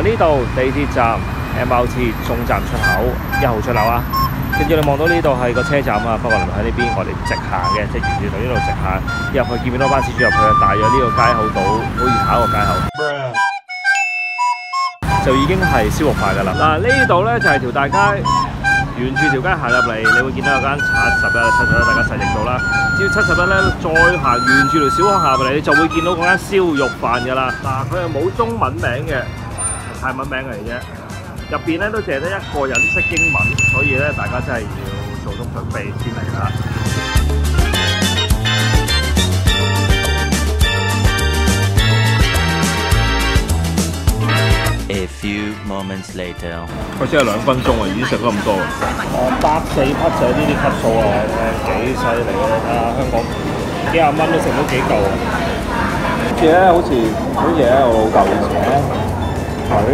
嗱，呢度地鐵站 MRT 中站出口一號出口啊，跟住你望到呢度係個車站啊，不過喺呢邊我哋直行嘅，即係沿住到呢度直行入去，見到巴士主入去啊？大約呢個街口到好似下一個街口。就已經係消肉飯㗎啦。嗱，呢度咧就係、條大街，沿住條街行入嚟，你會見到有間七十一、七十一，大家細認到啦。只要七十一咧，再行沿住條小巷行入嚟，你就會見到嗰間燒肉飯㗎啦。嗱，佢係冇中文名嘅，係泰文名嚟啫。入邊咧都淨係得一個人識英文，所以咧大家真係要做足準備先嚟啦。A few moments later. 佢先係兩分鐘啊，已經食咗咁多啊！哦，百四匹就係呢啲級數啊，誒幾犀利啊！睇下香港幾廿蚊都食到幾嚿啊！好似咧，好似好似咧，我老豆以前咧，佢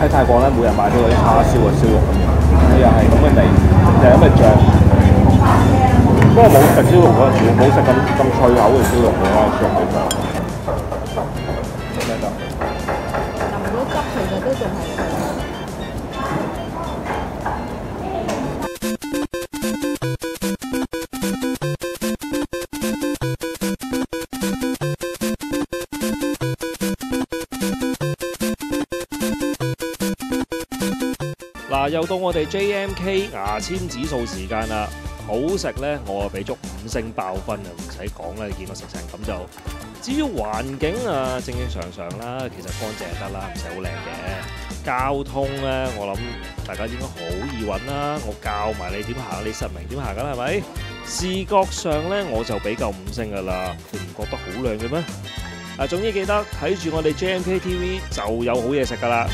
喺泰國咧，每日買到嗰啲叉燒啊、燒肉咁樣，又係咁嘅味，就係咁嘅醬。不過冇食燒肉嗰陣時，冇食咁咁脆口嘅燒肉嘅，燒肉味醬。咩㗎？淋咗汁其實都仲係嗱，又到我哋 JMK 牙籤指數時間啦！好食呢，我啊俾足五星爆分啊，唔使講啦，你見我食成咁就。至於環境啊，正正常常啦，其實乾淨得啦，唔使好靚嘅。交通呢，我諗大家應該好易揾啦，我教埋你點行，你實明點行噶啦，係咪？視覺上呢，我就俾夠五星㗎啦，你唔覺得好靚嘅咩？啊，總之記得睇住我哋 JMK TV 就有好嘢食㗎啦！